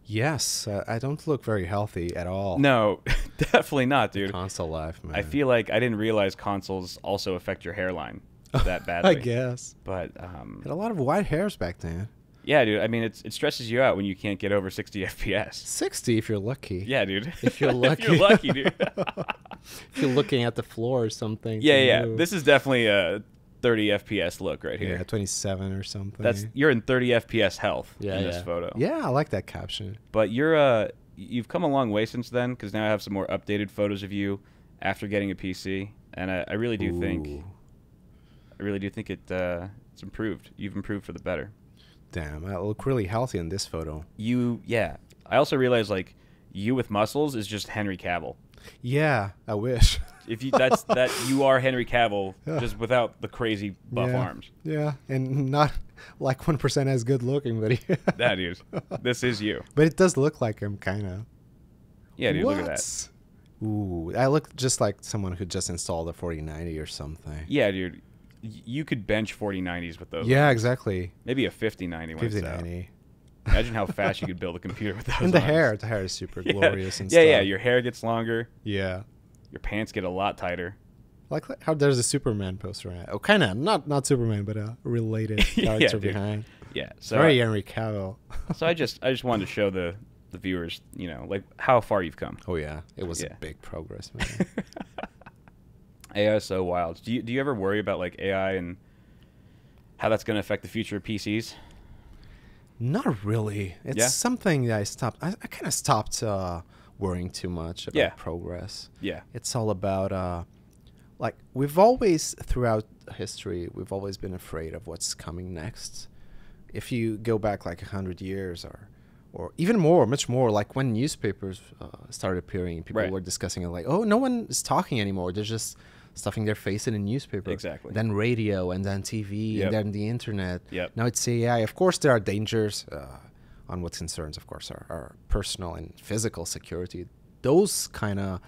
Yes, uh, I don't look very healthy at all. no, definitely not, dude. Console life, man. I feel like I didn't realize consoles also affect your hairline that badly. I guess. But um, Had a lot of white hairs back then. Yeah, dude. I mean, it's, it stresses you out when you can't get over 60 FPS. 60 if you're lucky. Yeah, dude. If you're lucky. if you're lucky, dude. If you're looking at the floor or something. yeah, yeah. move. This is definitely a 30 FPS look right here. Yeah, 27 or something. That's you're in 30 FPS health yeah, in yeah. this photo. Yeah, I like that caption. But you're uh you've come a long way since then because now I have some more updated photos of you after getting a PC, and I, I really do think I really do think it uh, it's improved. You've improved for the better. Damn, I look really healthy in this photo. You yeah. I also realized like you with muscles is just Henry Cavill. Yeah, I wish. If you that's that you are Henry Cavill just without the crazy buff yeah. arms. Yeah, and not like 1% as good looking, but yeah. That is this is you. But it does look like him, kind of. Yeah, dude. Look at that. Ooh, I look just like someone who just installed a 4090 or something. Yeah, dude. You could bench 4090s with those. Yeah, exactly. Maybe a 5090 when it's out. 5090. Imagine how fast you could build a computer with those. And the arms. hair, the hair is super Yeah. glorious and yeah, stuff. yeah. yeah, Your hair gets longer. yeah. Your pants get a lot tighter. Like how there's a Superman poster. on it. Oh, kind of not not Superman, but a related Yeah, character dude. behind. Yeah. So Very Henry Cavill. so I just I just wanted to show the the viewers, you know, like how far you've come. oh yeah, it was Yeah. a big progress, man. AI is so wild. Do you do you ever worry about like AI and how that's going to affect the future of PCs? Not really. It's Yeah? something that I stopped. I, I kind of stopped uh, worrying too much about Yeah. progress. Yeah. It's all about uh, like we've always throughout history we've always been afraid of what's coming next. If you go back like a hundred years or or even more, much more, like when newspapers uh, started appearing, people Right. were discussing it like, oh, no one is talking anymore. They're just stuffing their face in a newspaper. Exactly. Then radio, and then TV, Yep. and then the internet. Yep. Now it's AI. Of course, there are dangers uh, on what concerns, of course, our, our personal and physical security. Those kind of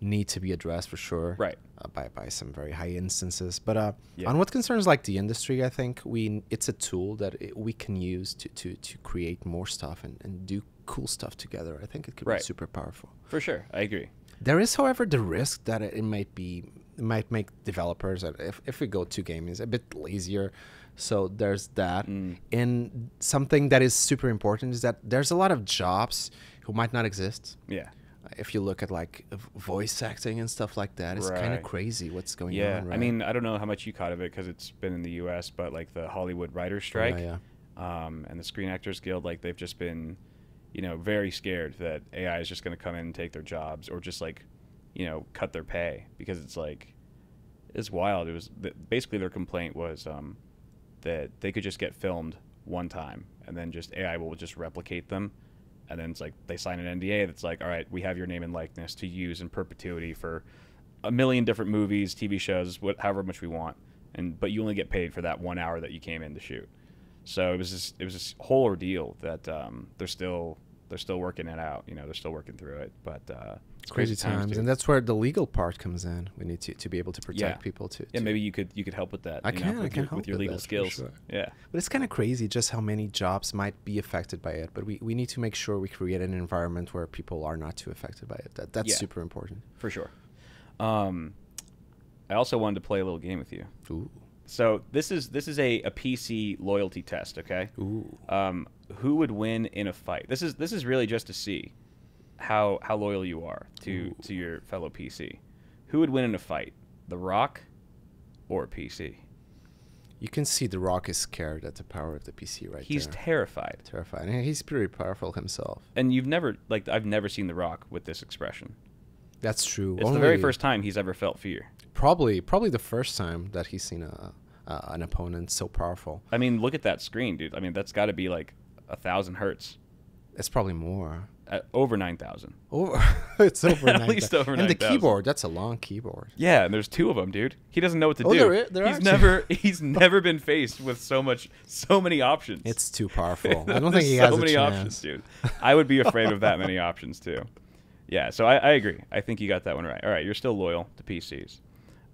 need to be addressed for sure. Right. Uh, by, by some very high instances, but uh, Yeah. on what concerns like the industry, I think we it's a tool that it, we can use to, to, to create more stuff and, and do cool stuff together. I think it could Right. be super powerful. For sure. I agree. There is, however, the risk that it, it might be might make developers, uh, if, if we go to gaming, a bit lazier. So there's that. Mm. And something that is super important is that there's a lot of jobs who might not exist. Yeah. If you look at like voice acting and stuff like that, it's kind of crazy what's going Yeah. on. Right? I mean, I don't know how much you caught of it because it's been in the U.S., but like the Hollywood Writers Strike yeah. um, and the Screen Actors Guild, like they've just been, you know, very scared that AI is just going to come in and take their jobs or just like, you know, cut their pay because it's like, it's wild. It was basically their complaint was um, that they could just get filmed one time and then just AI will just replicate them. And then it's like they sign an NDA that's like, all right, we have your name and likeness to use in perpetuity for a million different movies, TV shows, what, however much we want. And but you only get paid for that one hour that you came in to shoot. So it was this it was this whole ordeal that um, they're still they're still working it out. You know, they're still working through it. But uh, it's crazy times, dude. and that's where the legal part comes in. We need to, to be able to protect Yeah. people too. yeah, maybe you could you could help with that. I you know, can, I can your, help with your with legal skills. sure. Yeah, But it's kind of crazy just how many jobs might be affected by it. But we, we need to make sure we create an environment where people are not too affected by it. That that's Yeah. super important. for sure. Um, I also wanted to play a little game with you. Ooh, So this is this is a, a PC loyalty test. Okay. ooh. um, who would win in a fight. This is this is really just to see how how loyal you are to Ooh. to your fellow PC. Who would win in a fight, The Rock or PC? You can see The Rock is scared at the power of the PC right He's there. terrified, terrified. And he's pretty powerful himself. and you've never like I've never seen The Rock with this expression. That's true. It's the very first time he's ever felt fear. Probably, probably the first time that he's seen a, uh, an opponent so powerful. I mean, look at that screen, dude. I mean, that's got to be like a thousand hertz, It's probably more. uh, over nine thousand. Over, it's over At 9,000. least over And the 9,000. keyboard, that's a long keyboard. Yeah, and there's two of them, dude. He doesn't know what to Oh, do. there there he's are two. never he's never been faced with so much so many options. It's too powerful. I don't think he has a many chance. options, dude. I would be afraid of that many options too. Yeah, so I, I agree. I think you got that one right. All right, you're still loyal to PCs.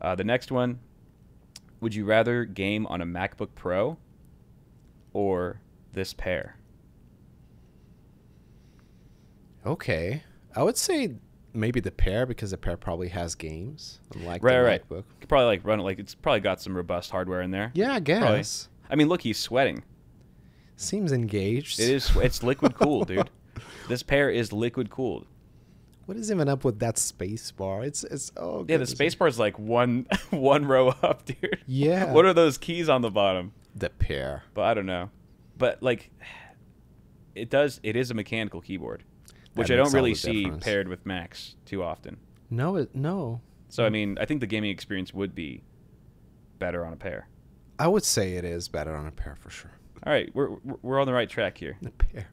Uh, the next one: Would you rather game on a MacBook Pro or this pair? Okay, I would say maybe the pair because the pair probably has games, unlike Right, the right. MacBook. Could probably like run it like it's probably got some robust hardware in there. Yeah, I Probably. guess. I mean, look, he's sweating. Seems engaged. It is. It's liquid cooled, dude. This pair is liquid cooled. What is even up with that space bar? It's it's oh Yeah, the space bar's like one one row up, dude. Yeah. What are those keys on the bottom? the pair. But I don't know. But like, it does. It is a mechanical keyboard, which I don't really see difference. paired with Macs too often. No, it no. So I mean, I think the gaming experience would be better on a pair. I would say it is better on a pair for sure. All right, we're we're- on the right track here. A pair.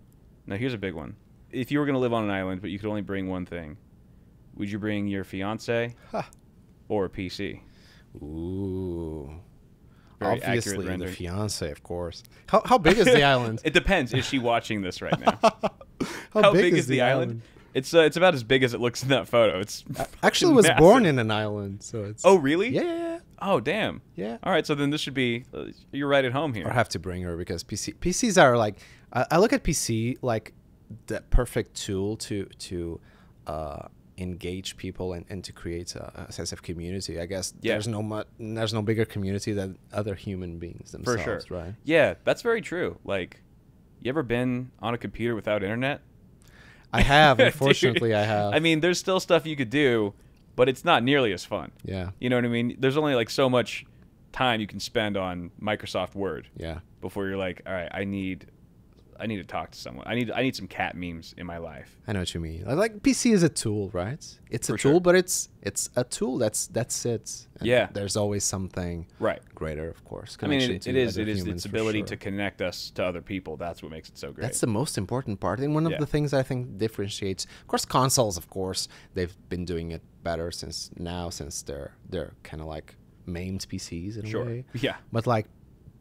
Now here's a big one. If you were gonna live on an island, but you could only bring one thing, would you bring your fiance Ha. or a PC? Ooh. Very Obviously, the fiance, of course. How how big is the island? It depends. Is she watching this right now? how, How, big, is the island? It's uh, it's about as big as it looks in that photo. It's I actually was born in an island, so it's. Oh really? Yeah, yeah, yeah. Oh damn. Yeah. All right, so then this should be uh, you're right at home here. I have to bring her because PC PCs are like I, I look at PC like the perfect tool to to uh, engage people and, and to create a, a sense of community. I guess Yeah. there's no mu- there's no bigger community than other human beings For themselves, sure. right? Yeah, that's very true. Like, you ever been on a computer without internet? I have, unfortunately, I have. I mean, there's still stuff you could do, but it's not nearly as fun. yeah, You know what I mean? There's only like so much time you can spend on Microsoft Word yeah. before you're like, all right, I need, I need to talk to someone. I need, I need some cat memes in my life. I know what you mean. Like- PC is a tool, right? It's For a tool, sure. but it's it's a tool. That's that's it. And Yeah. There's always something Right. greater, of course. I mean, it, it is it is its ability sure. to connect us to other people. That's what makes it so great. That's the most important part, and one of Yeah. the things I think differentiates. Of course, consoles. Of course, they've been doing it better since now, since they're they're kind of like maimed PCs in a sure. way. Yeah. But like,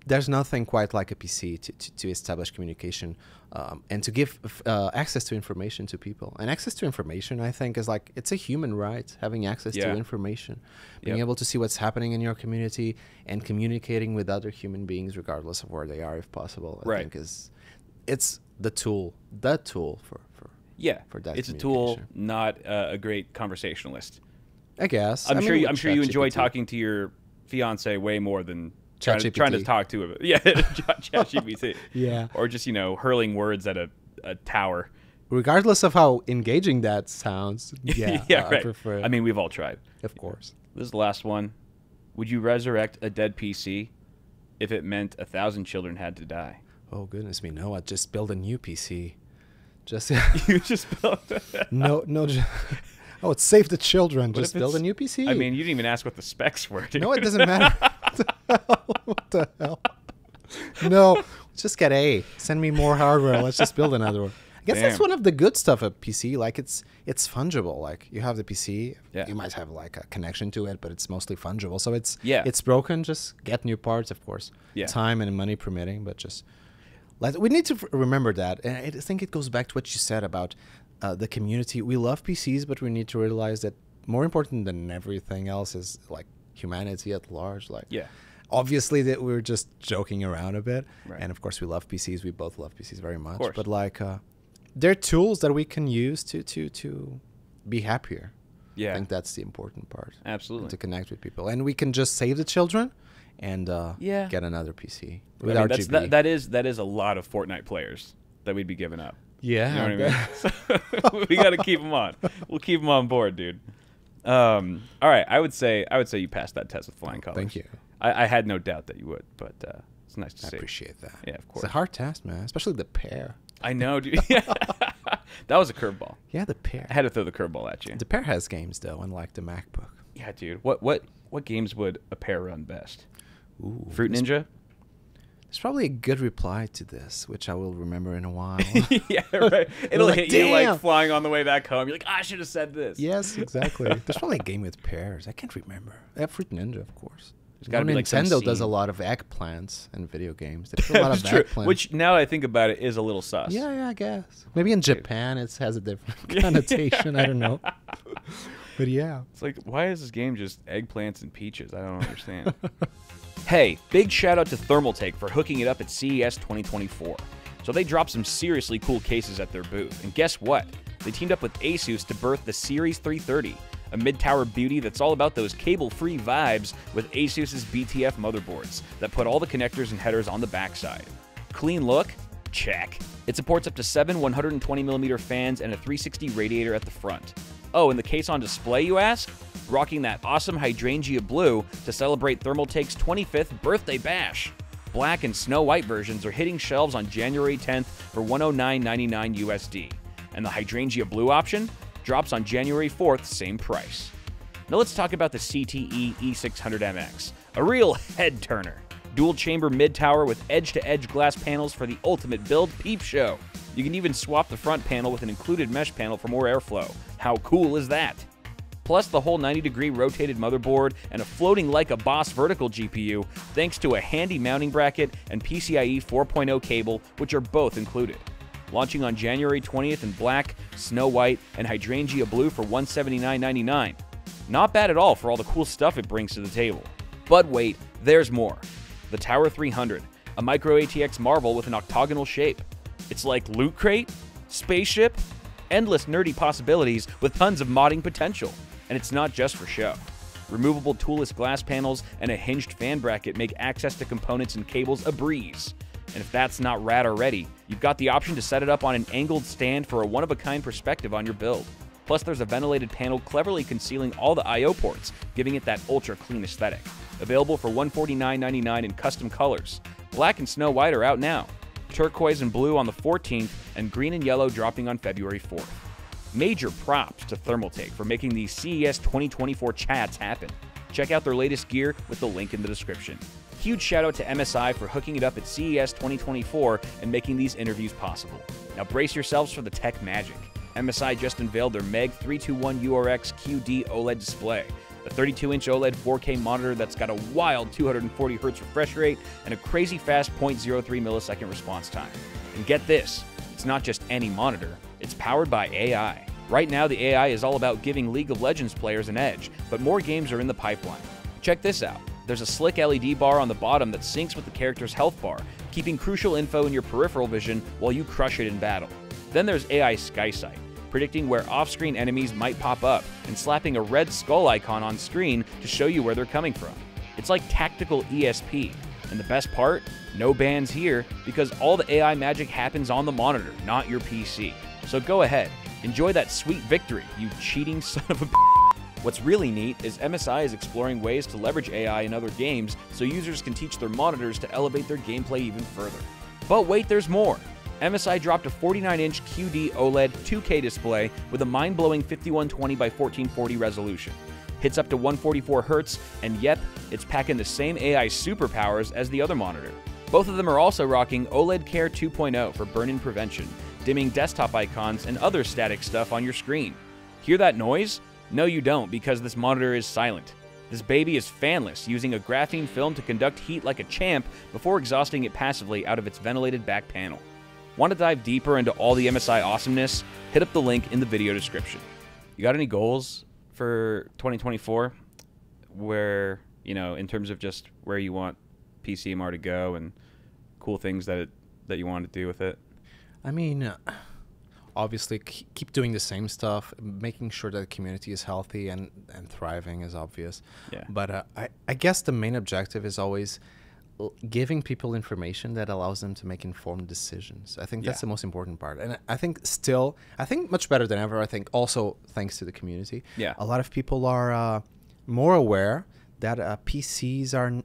there's nothing quite like a PC to, to, to establish communication um, and to give uh, access to information to people. And access to information, I think, is like it's a human right having access Yeah. to information, being Yep. able to see what's happening in your community and communicating with other human beings, regardless of where they are, if possible. I Right. think is it's the tool, the tool for for. Yeah. for that it's a tool, not uh, a great conversationalist. I guess I'm I sure. mean, You, I'm sure you enjoy talking to your fiance way more than trying to, trying to talk to him. Yeah, ChatGPT. Yeah. Or just you know hurling words at a, a tower. regardless of how engaging that sounds. Yeah, yeah, I right. prefer. I mean, we've all tried. of course. This is the last one. Would you resurrect a dead PC if it meant a thousand children had to die? Oh goodness me, no! I just build a new PC. Just you just built. no, no. ju- oh, it's save the children. What Just build a new PC. I mean, you didn't even ask what the specs were. Dude. no, it doesn't matter. What the hell? No, just get A. Send me more hardware. Let's just build another one. I guess that's one of the good stuff of PC. Like it's it's fungible. Like you have the PC, Yeah. you might have like a connection to it, but it's mostly fungible. So it's Yeah. it's broken. Just get new parts, of course. Yeah. Time and money permitting, but just let we need to remember that. And I think it goes back to what you said about uh, the community. We love PCs, but we need to realize that more important than everything else is like humanity at large. Like Yeah. obviously that we're just joking around a bit Right. and of course we love pcs we both love pcs very much but like uh, they're tools that we can use to to to be happier Yeah, i think that's the important part Absolutely. to connect with people and we can just save the children and uh, Yeah. get another pc I with mean, RGB. that's, that, that is that is a lot of Fortnite players that we'd be giving up. yeah You know what I mean? we got to keep them on. We'll keep them on board, dude. Um, all right, I would say I would say you passed that test with flying colors. thank you. I, I had no doubt that you would, but uh, it's nice to i see. appreciate that Yeah, of course. it's a hard test man especially the pair I know, dude. that was a curveball. yeah the pair I had to throw the curveball at you. the pair has games though unlike the macbook Yeah, dude. What what what games would a pair run best? Ooh, Fruit Ninja. There's probably a good reply to this, which I will remember in a while. yeah, right. It'll like, hit you like flying on the way back home. You're like, "Ah, I should have said this. yes, exactly. There's probably a game with pears. I can't remember. Yeah, Fruit Ninja, of course. You like Nintendo does a lot of eggplants in video games. They a lot of true. eggplants. Which now I think about it is a little sus. yeah, yeah, I guess. Maybe in Japan it has a different connotation. I don't know. But yeah. It's like, why is this game just eggplants and peaches? I don't understand. Hey, big shout out to Thermaltake for hooking it up at CES 2024. So they dropped some seriously cool cases at their booth, and guess what? They teamed up with Asus to birth the Series 330, a mid-tower beauty that's all about those cable-free vibes with Asus's BTF motherboards that put all the connectors and headers on the backside. Clean look? Check. It supports up to seven 120mm fans and a 360 radiator at the front. Oh, and the case on display, you ask? Rocking that awesome hydrangea blue to celebrate Thermaltake's 25th birthday bash. Black and snow white versions are hitting shelves on January 10th for 109.99 USD, and the hydrangea blue option drops on January 4th, same price. Now let's talk about the CTE E600MX, a real head turner. Dual chamber mid tower with edge to edge glass panels for the ultimate build peep show. You can even swap the front panel with an included mesh panel for more airflow. How cool is that? Plus the whole 90 degree rotated motherboard and a floating like a boss vertical GPU thanks to a handy mounting bracket and PCIe 4.0 cable, which are both included. Launching on January 20th in black, snow white, and hydrangea blue for $179.99. Not bad at all for all the cool stuff it brings to the table. But wait, there's more. The Tower 300, a micro ATX marvel with an octagonal shape. It's like Loot Crate, Spaceship, endless nerdy possibilities with tons of modding potential. And it's not just for show. Removable toolless glass panels and a hinged fan bracket make access to components and cables a breeze. And if that's not rad already, you've got the option to set it up on an angled stand for a one of a kind perspective on your build. Plus, there's a ventilated panel cleverly concealing all the I.O. ports, giving it that ultra clean aesthetic. Available for $149.99 in custom colors. Black and Snow White are out now. Turquoise and blue on the 14th, and green and yellow dropping on February 4th. Major props to Thermaltake for making these CES 2024 chats happen. Check out their latest gear with the link in the description. Huge shout out to MSI for hooking it up at CES 2024 and making these interviews possible. Now brace yourselves for the tech magic. MSI just unveiled their MEG 321 URX QD OLED display, a 32-inch OLED 4K monitor that's got a wild 240 Hz refresh rate and a crazy fast 0.03 millisecond response time. And get this, it's not just any monitor, it's powered by AI. Right now, the AI is all about giving League of Legends players an edge, but more games are in the pipeline. Check this out. There's a slick LED bar on the bottom that syncs with the character's health bar, keeping crucial info in your peripheral vision while you crush it in battle. Then there's AI SkySight, predicting where off screen enemies might pop up and slapping a red skull icon on screen to show you where they're coming from. It's like tactical ESP. And the best part? No bans here because all the AI magic happens on the monitor, not your PC. So go ahead, enjoy that sweet victory, you cheating son of a What's really neat is MSI is exploring ways to leverage AI in other games so users can teach their monitors to elevate their gameplay even further. But wait, there's more. MSI dropped a 49 inch QD OLED 2K display with a mind blowing 5120 by 1440 resolution. Hits up to 144 Hz, and yep, it's packing the same AI superpowers as the other monitor. Both of them are also rocking OLED Care 2.0 for burn in prevention, dimming desktop icons and other static stuff on your screen. Hear that noise? No, you don't, because this monitor is silent. This baby is fanless, using a graphene film to conduct heat like a champ before exhausting it passively out of its ventilated back panel. Want to dive deeper into all the MSI awesomeness? Hit up the link in the video description. You got any goals for 2024 where, you know, in terms of just where you want PCMR to go and cool things that it, that you want to do with it? I mean, obviously keep doing the same stuff, making sure that the community is healthy and, and thriving is obvious. Yeah. But uh, I, I guess the main objective is always giving people information that allows them to make informed decisions. I think that's Yeah. the most important part. And I think still, I think much better than ever. I think also thanks to the community. Yeah. A lot of people are uh, more aware that uh, PCs are.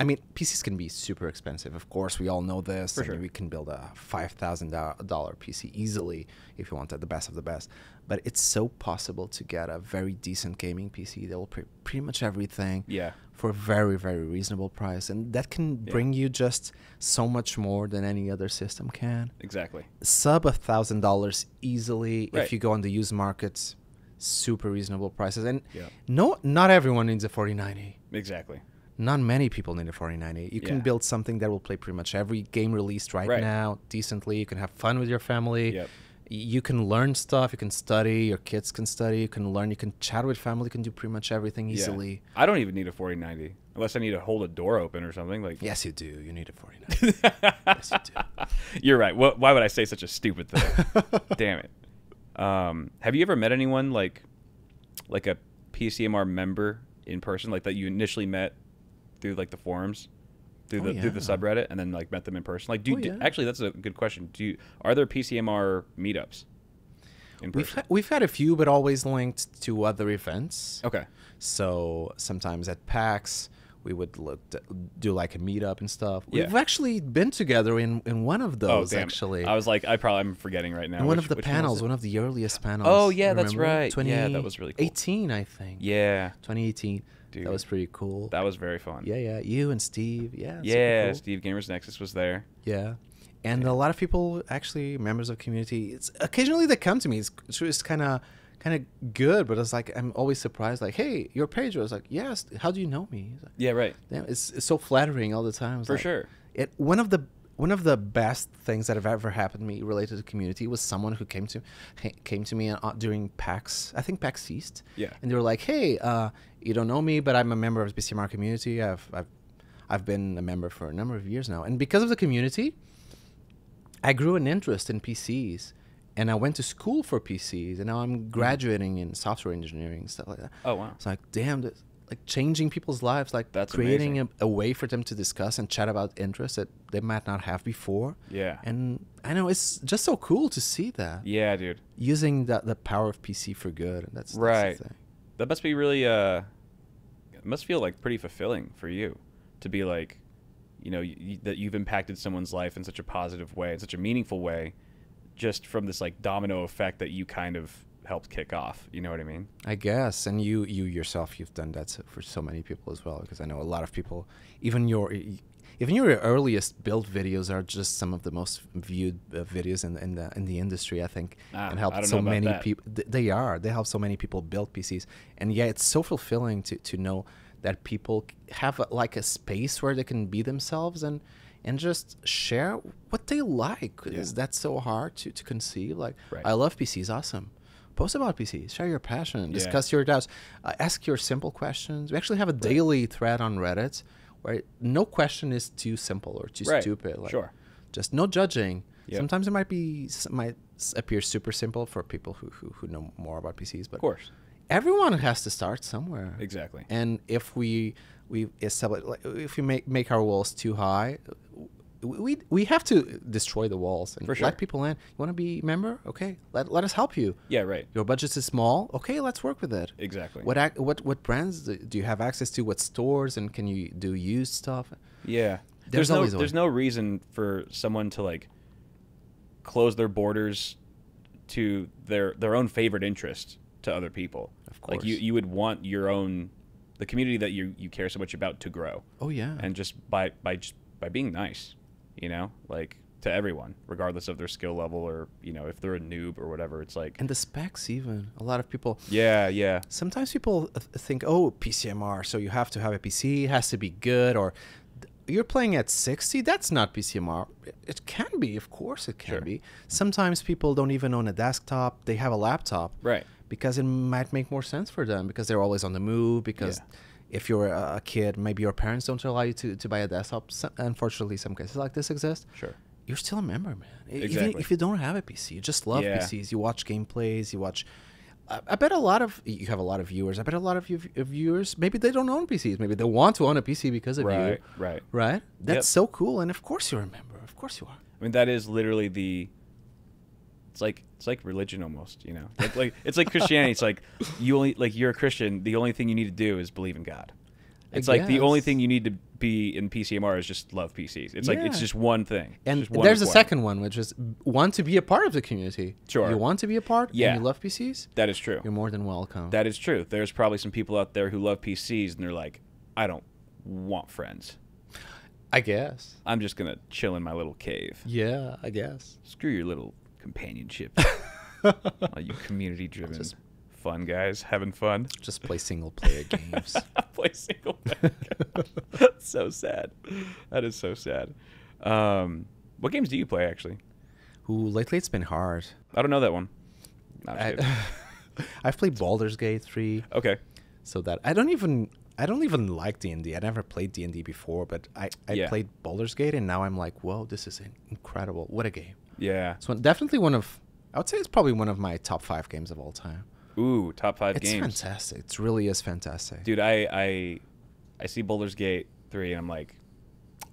I mean, PCs can be super expensive. Of course, we all know this. For sure. we can build a five thousand dollar PC easily if you want the best of the best. But it's so possible to get a very decent gaming PC that will pre- pretty much everything Yeah. for a very very reasonable price, and that can Yeah. bring you just so much more than any other system can. Exactly. Sub a thousand dollars easily Right. if you go on the used markets. Super reasonable prices, and Yeah. no, not everyone needs a 4090 Exactly. Not many people need a 4090. You can build something that will play pretty much every game released right, Right. now decently. You can have fun with your family. Yep. You can learn stuff. You can study. Your kids can study. You can learn. You can chat with family. You can do pretty much everything Yeah. easily. I don't even need a 4090 unless I need to hold a door open or something. Like, Yes, you do. You need a 4090. yes, you do. You're right. Wh- Why would I say such a stupid thing? Damn it. Um, have you ever met anyone like, like a PCMR member in person, like that you initially met through like the forums, through Oh, the through the subreddit, and then like met them in person? Like, do, Oh, do- actually that's a good question. Do you are there PCMR meetups in We've person? we've had a few, but always linked to other events. okay. So sometimes at PAX, we would look to do like a meetup and stuff. Yeah. We've actually been together in, in one of Oh those damn. actually. I was like, I probably I'm forgetting right now. One Which- of the panels, it? one of the earliest panels. Oh, yeah, that's right. Yeah, that was really cool. 2018, I think. Yeah, 2018. Dude. That was pretty cool. that was very fun. yeah, yeah. You and Steve. Yeah. Yeah, cool. Steve Gamers Nexus was there. Yeah. And a lot of people, actually, members of community, it's occasionally they come to me. It's, it's kind of kind of good, but it's like I'm always surprised. Like, hey, your page. I was like, yes. How do you know me? Like, Yeah, right. Damn, it's, it's so flattering all the time. It's For like- sure. It one of the one of the best things that have ever happened to me related to community was someone who came to came to me uh, during PAX. I think PAX East. Yeah. And they were like, "Hey, uh, you don't know me, but I'm a member of the PCMR community. I've I've I've been a member for a number of years now, and because of the community, I grew an interest in PCs." and I went to school for PCs, and now I'm mm-hmm. graduating in software engineering and stuff like that. Oh, wow. It's like damn, that- like changing people's lives, like That's creating a, a way for them to discuss and chat about interests that they might not have before. Yeah. And I know it's just so cool to see that Yeah, dude. using that the power of PC for good. And that's, Right. thing. That must be really uh must feel like pretty fulfilling for you to be like you know, y- that you've impacted someone's life in such a positive way, in such a meaningful way just from this like domino effect that you kind of helped kick off, you know what I mean? I guess, and you you yourself, you've done that for so many people as well. Because I know a lot of people, even your even your earliest build videos are just some of the most viewed uh, videos in, in the in the industry. I think, Ah, and I helped so many people. Th- they are. They help so many people build PCs, and yeah, it's so fulfilling to to know that people have a, like a space where they can be themselves and and just share what they like. Is that so hard to to conceive? Like, Right. I love PCs. Awesome. Post about PCs. Share your passion. Yeah. Discuss your doubts. Uh, ask your simple questions. We actually have a daily thread on Reddit where no question is too simple or too Right. stupid. Like, Sure. Just no judging. Yep. Sometimes it might be might appear super simple for people who, who, who know more about PCs, but Of course. everyone has to start somewhere. Exactly. And if we we establish like, if we make make our walls too high, we we have to destroy the walls and For sure. let people in. You want to be a member? Okay, let, let us help you. Yeah, right. Your budget is small. Okay, let's work with it. Exactly. What ac- what what brands do you have access to? What stores and can you do used stuff? Yeah. There's There's, no always a way. there's no reason for someone to like close their borders to their their own favorite interest to other people. Of course. Like you you would want your own the community that you you care so much about to grow. Oh yeah. And just by by just by being nice, you know? Like to everyone, regardless of their skill level or, you know, if they're a noob or whatever. It's like and the specs even. A lot of people Yeah, yeah. sometimes people think, oh, PCMR, so you have to have a PC, it has to be good, or you're playing at 60. That's not PCMR. It- It can be, of course, it can Sure. be. Sometimes people don't even own a desktop; they have a laptop, Right. Because it might make more sense for them because they're always on the move. Because Yeah. If you're a kid, maybe your parents don't allow you to, to buy a desktop. So, unfortunately, some cases like this exist Sure. you're still a member, man. E- Even Exactly. if you don't have a PC, you just love Yeah. PCs. You watch gameplays. You watch. I, I bet a lot of you have a lot of viewers. I bet a lot of you viewers maybe they don't own PCs. Maybe they want to own a PC because of Right, you. right. Right. That's Yep. so cool. And of course you're a member. Of course you are. I mean, that is literally the. It's like it's like religion almost, you know. Like, like it's like Christianity. It's like you only like you're a Christian. The only thing you need to do is believe in God. I It's like the only thing you need to be in PCMR is just love PCs. It's like it's just one thing. It's And just one there's a requirement. second one, which is want to be a part of the community. Sure. You want to be a part. Yeah. And you love PCs. That is true. You're more than welcome. That is true. There's probably some people out there who love PCs and they're like, I don't want friends. I guess. I'm just gonna chill in my little cave. Yeah. I guess. Screw your little companionship. All you community-driven, Just- fun guys having fun. Just play single player games. play single player. That's so sad. That is so sad. Um, what games do you play actually? Ooh, lately it's been hard. I don't know that one. No, I'm just I. I've played Baldur's Gate 3, okay. so that I don't even I don't even like D&D. I never played D&D before, but I, I Yeah. played Baldur's Gate and now I'm like, whoa, this is in- incredible. What a game. Yeah. So definitely one of I would say it's probably one of my top 5 games of all time. Ooh, top five It's games. It's fantastic. It really is fantastic. Dude, I, I I see Baldur's Gate three, and I'm like,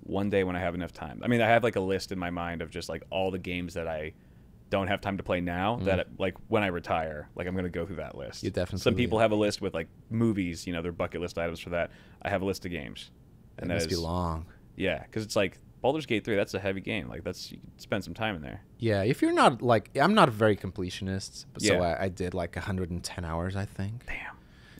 one day when I have enough time. I mean, I have like a list in my mind of just like all the games that I don't have time to play now. That like when I retire, like I'm gonna go through that list. Mm. You definitely Some people have a list with like movies, you know, their bucket list items for that. I have a list of games, It that must be long. Yeah, because it's like Baldur's Gate three. That's a heavy game. Like that's you can spend some time in there. Yeah, if you're not like I'm not a very completionist, but so I, I did like 110 hours, I think. Damn.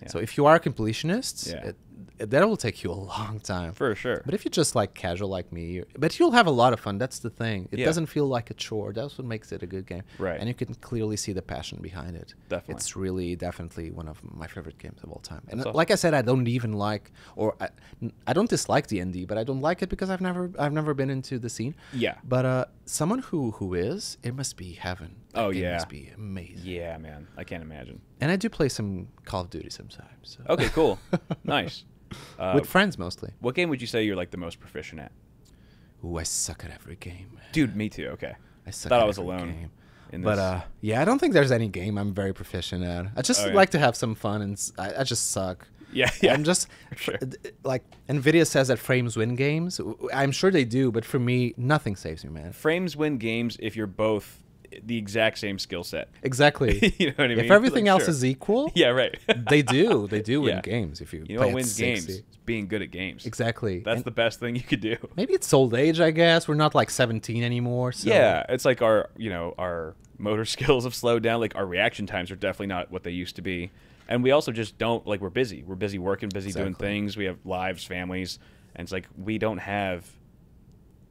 Yeah. So if you are a completionist, Yeah. it- that will take you a long time. for sure. But if you're just like casual like me, but you'll have a lot of fun. That's the thing. It Yeah. doesn't feel like a chore. That's what makes it a good game. Right. And you can clearly see the passion behind it. Definitely. It's really definitely one of my favorite games of all time. And uh, awesome. like I said, I don't even like or I, I don't dislike and D, but I don't like it because I've never I've never been into the scene. Yeah. But uh, someone who who is, it must be heaven. That Oh, yeah. must be amazing. yeah, man. I can't imagine. And I do play some Call of Duty sometimes. So. Okay, cool. nice. Uh, With friends mostly. what game would you say you're like the most proficient at? Ooh, I suck at every game. Dude, me too. Okay. I suck Thought at I was every alone. game. in But this. uh, yeah, I don't think there's any game I'm very proficient at. I just Oh, yeah. like to have some fun, and s- I, I just suck. yeah, yeah. I'm just Sure. like Nvidia says that frames win games. I'm sure they do, but for me, nothing saves me, man. Frames win games if you're both the exact same skill set. Exactly. you know what I mean? if everything Like, else sure. is equal, yeah, right. they do. They do win Yeah. games if you. you know play what at wins games? It's being good at games. Exactly. That's And the best thing you could do. maybe it's old age, I guess. We're not like 17 anymore. So Yeah, it's like our you know our motor skills have slowed down. Like our reaction times are definitely not what they used to be, and we also just don't like we're busy. We're busy working, busy doing things. We have lives, families, and it's like we don't have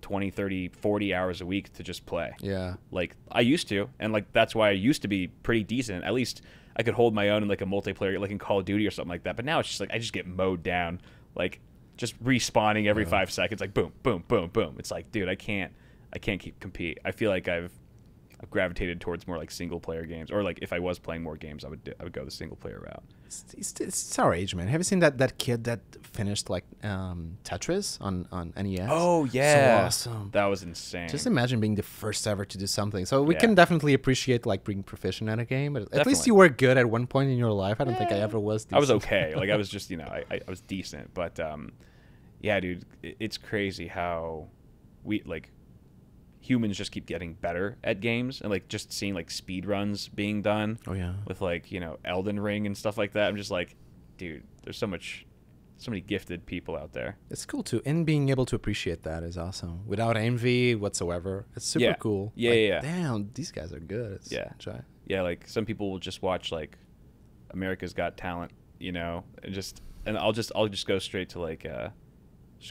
20, 30, 40 hours a week to just play. Yeah. Like I used to, and like that's why I used to be pretty decent. At least I could hold my own in like a multiplayer, like in Call of Duty or something like that. But now it's just like I just get mowed down, like just respawning every five seconds, like boom, boom, boom, boom. It's like, dude, I can't, I can't keep compete. I feel like I've, I've gravitated towards more like single player games, or like if I was playing more games, I would do, I would go the single player route. It's, it's, it's our age, man. Have you seen that that kid that finished like um, Tetris on on NES? Oh yeah, so yeah, awesome. That was insane. Just imagine being the first ever to do something. So we Yeah. can definitely appreciate like being proficient at a game. But at least you were good at one point in your life. I don't think I ever was. I was okay. Like I was just, you know, I, I I was decent, but um, yeah, dude, it, it's crazy how we like humans just keep getting better at games and like just seeing like speed runs being done Oh yeah. with like you know Elden Ring and stuff like that. I'm just like, dude, there's so much, so many gifted people out there. It's cool too, and being able to appreciate that is awesome without envy whatsoever. It's super Yeah. cool. Yeah, Like, yeah, yeah. Damn, these guys are good. It's, Yeah. try. Yeah, like some people will just watch like America's Got Talent, you know, and just and I'll just I'll just go straight to like uh,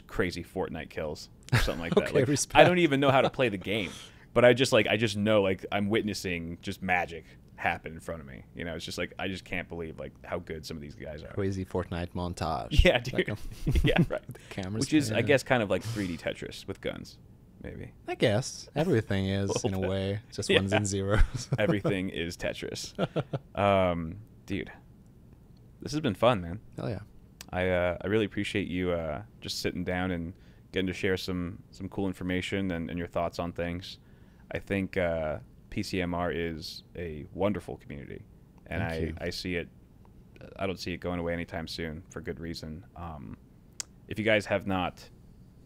crazy Fortnite kills or something like that. Okay, Like, I don't even know how to play the game, but I just like I just know like I'm witnessing just magic happen in front of me. You know, it's just like I just can't believe like how good some of these guys are. Crazy Fortnite montage. Yeah, dude. um, yeah, right. the cameras. Which is I guess kind of like 3D Tetris with guns, maybe. I guess everything is in a bit. way just Yeah. ones and zeros. Everything is Tetris. Um, dude, this has been fun, man. Hell yeah. I uh, I really appreciate you uh, just sitting down and getting to share some some cool information and, and your thoughts on things. I think uh, PCMR is a wonderful community, and Thank I, you. I see it. I don't see it going away anytime soon for good reason. Um, if you guys have not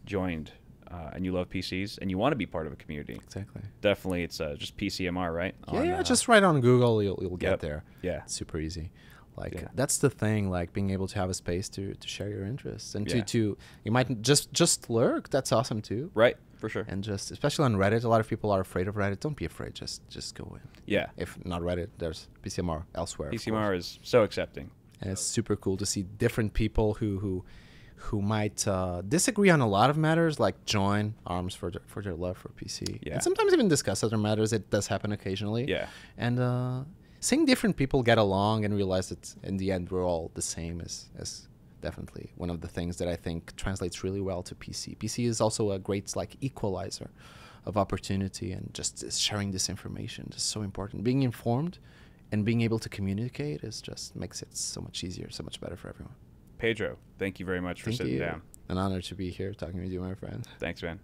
joined uh, and you love PCs and you want to be part of a community, Exactly. definitely it's uh, just PCMR, right? Yeah, On, yeah. uh, Just right on Google, you'll you'll get Yep. there. yeah, It's super easy. Like Yeah. that's the thing, like being able to have a space to to share your interests and Yeah. to to you might just just lurk. That's awesome too. right for sure. And just especially on Reddit, a lot of people are afraid of Reddit. Don't be afraid. Just just go in. yeah, If not Reddit, there's PCMR elsewhere. PCMR is so accepting. and it's super cool to see different people who who who might uh, disagree on a lot of matters, like join arms for their, for their love for PC, Yeah. and sometimes even discuss other matters. It does happen occasionally. Yeah. and uh, seeing different people get along and realize that in the end we're all the same is is definitely one of the things that I think translates really well to PC. PC is also a great like equalizer of opportunity and just sharing this information is so important. Being informed and being able to communicate is just makes it so much easier, so much better for everyone. Pedro, thank you very much for Thank sitting you. down. An honor to be here talking with you, my friend. Thanks, man.